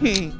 Hmm.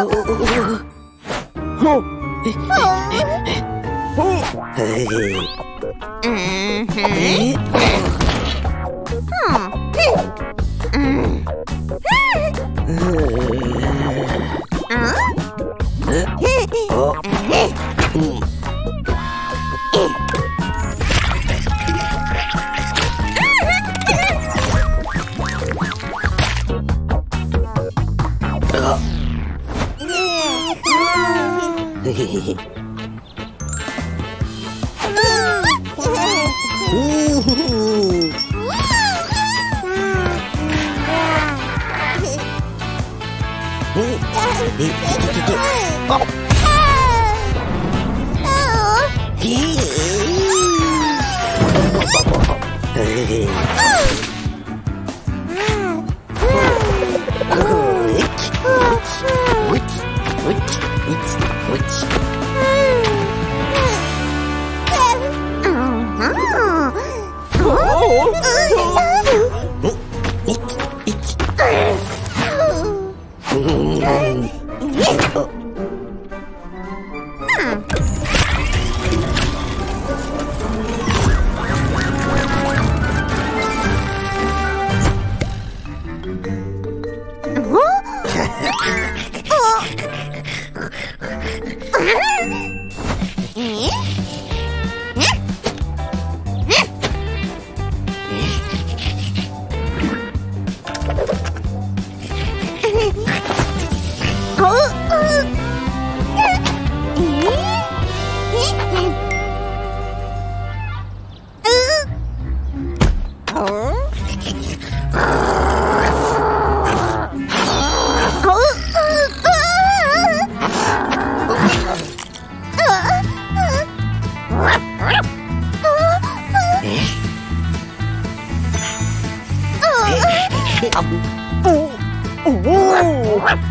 Oh. It's 呜呜呜。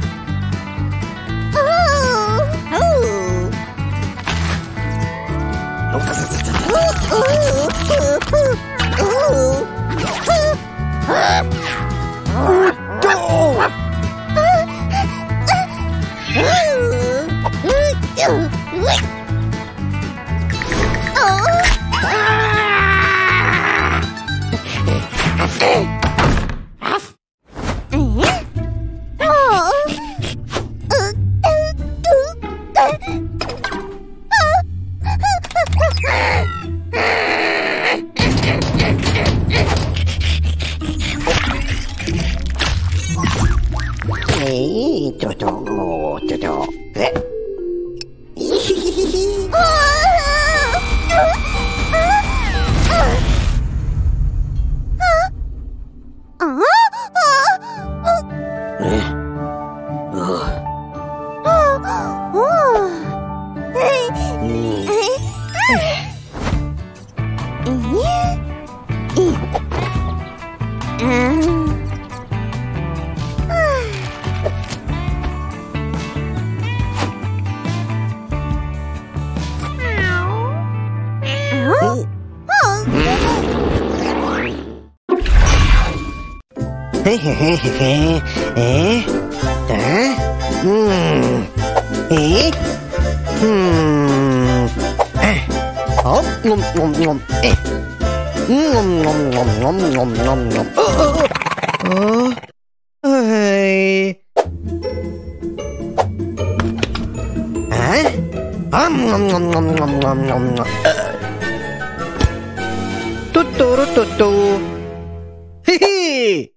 Ê? Hả? Ê? Hop, ngum ngum ngum. Ê. Ngum ngum ngum ngum ngum ngum ngum. Ờ. Hả? Ngum ngum ngum ngum ngum ngum ngum. Tutu tutu. Hee hee.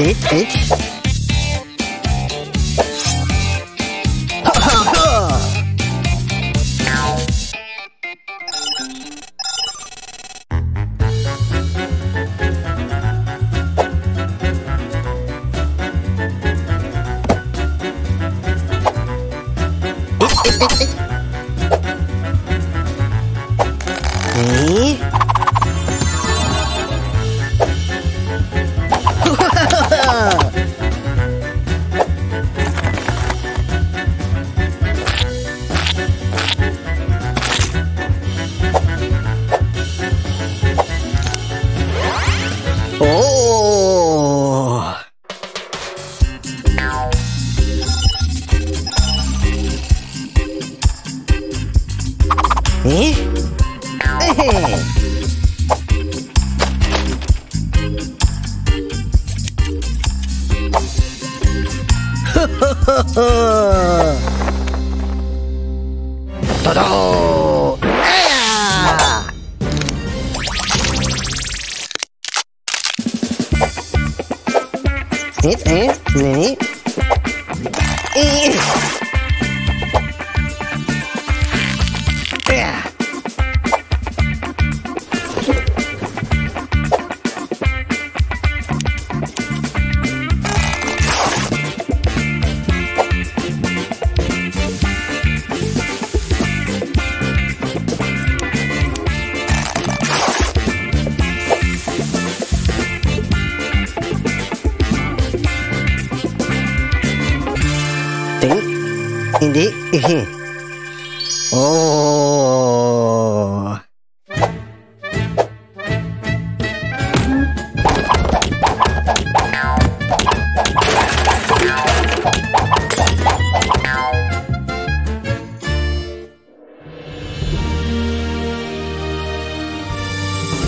eh, eh. Et, et, et, et...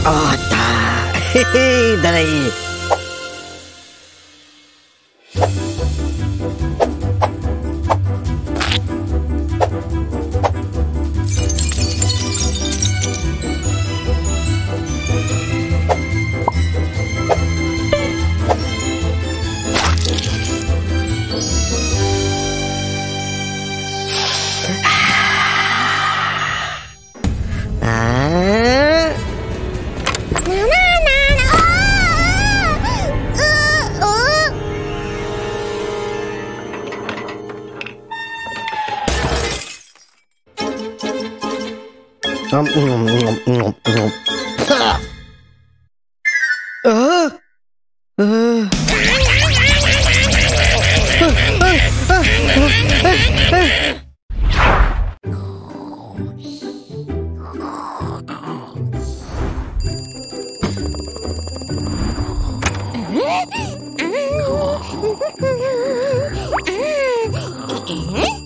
Oh, tá. Hehe, daí. Eh?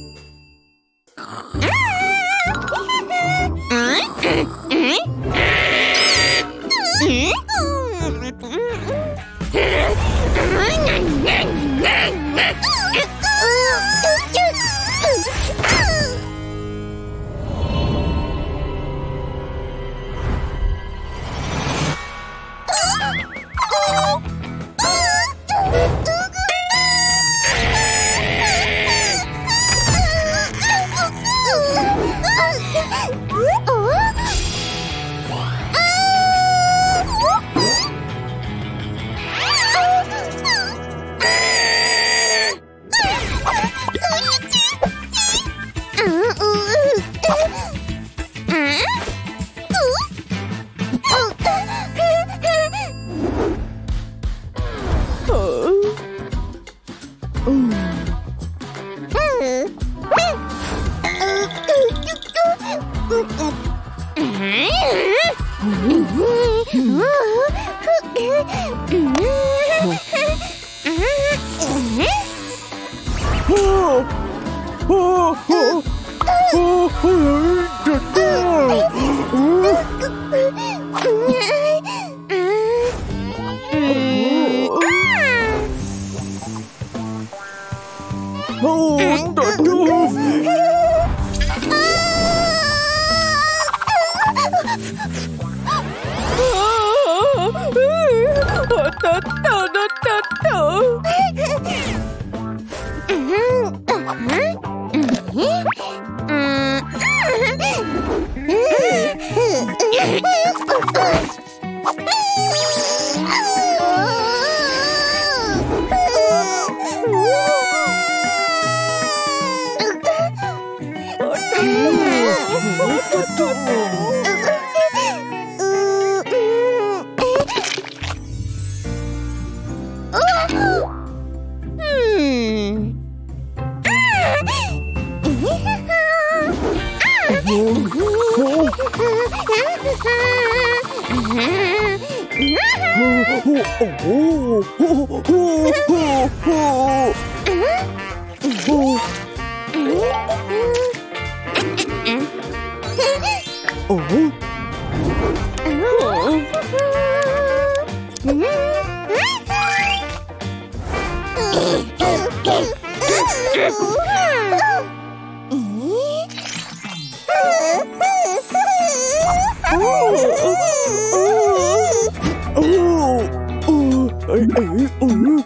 嗯嗯。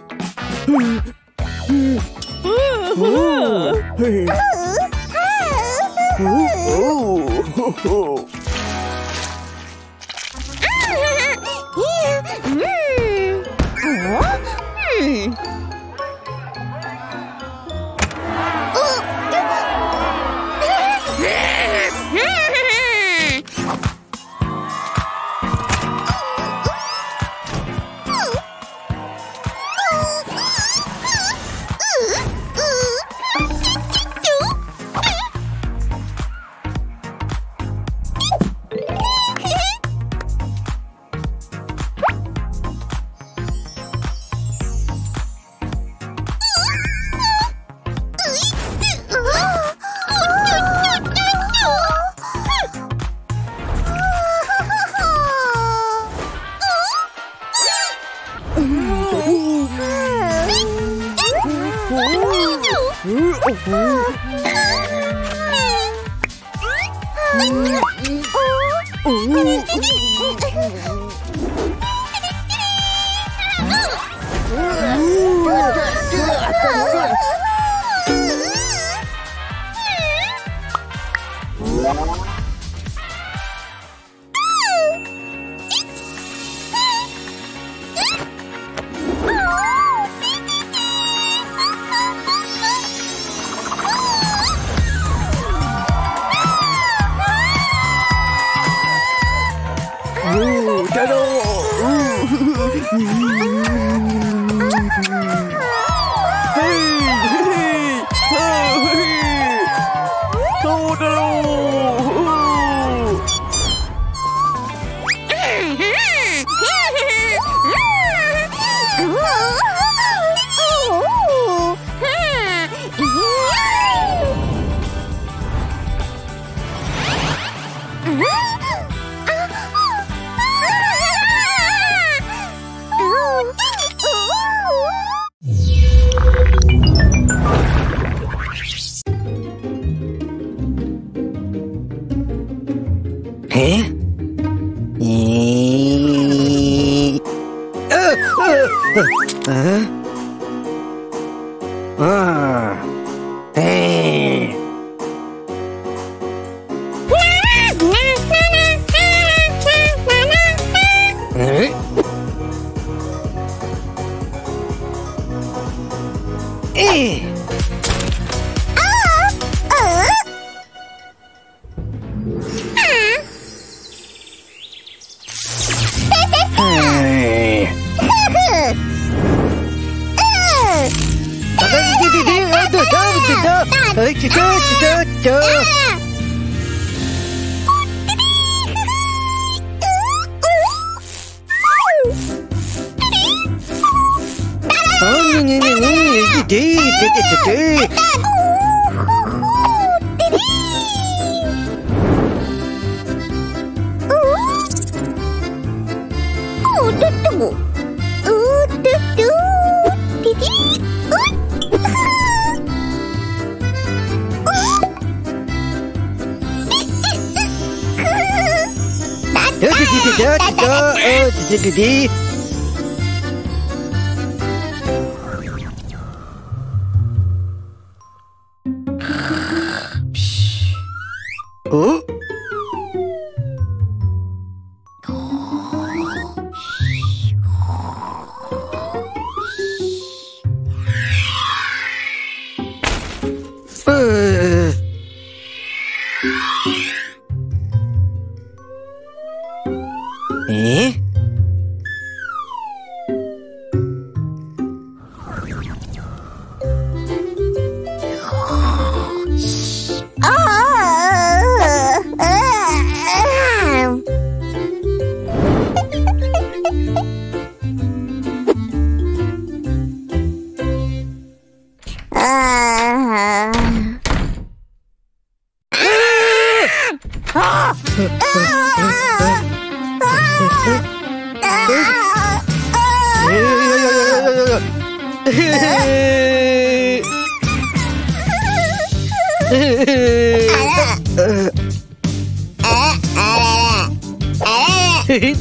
Didi,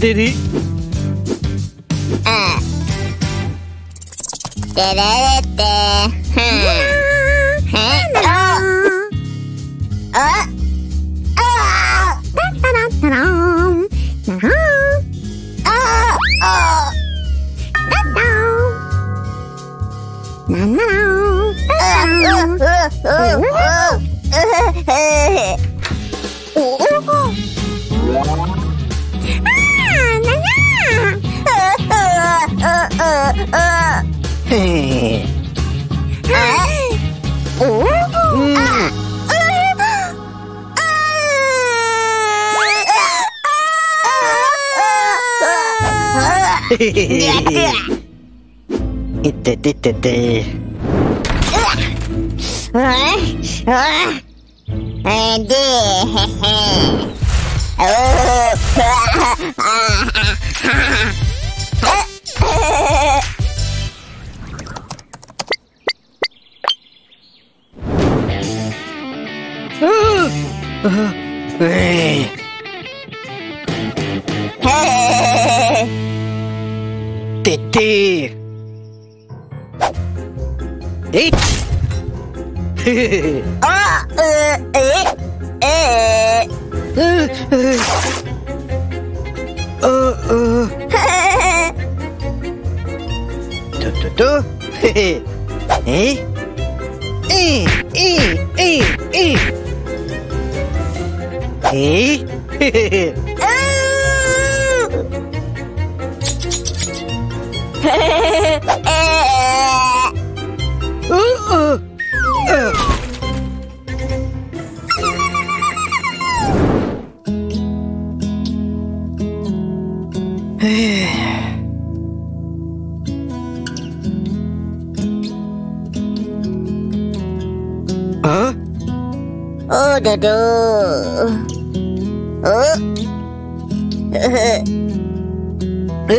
Deri. Dererete. à. Ủa? À. Tê tê tê tê. Oh, うえいへえてえてええあえええええあえとえへへえいいいいいい Hey. Huh? Oh, Dodo.